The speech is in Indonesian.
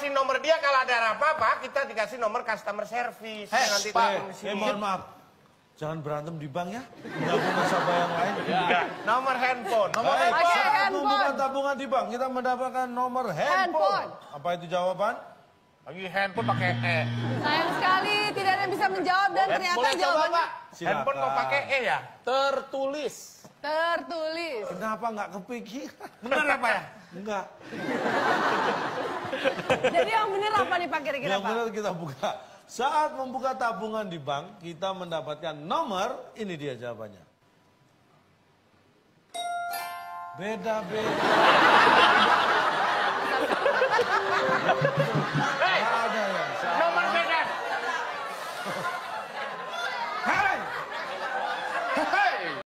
kasih nomor dia kalau ada apa-apa kita dikasih nomor customer service. Hei, nanti Pak. Eh, sini. mohon maaf. Jangan berantem di bank ya. Mengganggu nasabah yang lain. Nomor handphone. Nomor Baik, Pakai saat handphone. membuka tabungan di bank, kita mendapatkan nomor handphone. Handphone. Apa itu jawaban? Lagi handphone pakai E. Sayang sekali tidak ada yang bisa menjawab dan ternyata Boleh coba jawabannya pak? Silakan. Handphone mau pakai E ya? Tertulis. tertulis. Kenapa nggak kepikiran? Bener apa ya? Enggak. Jadi yang benar apa nih Pak kira-kira Yang benar kita buka. Saat membuka tabungan di bank, kita mendapatkan nomor, ini dia jawabannya. Beda-beda. Hei ya, nomor beda.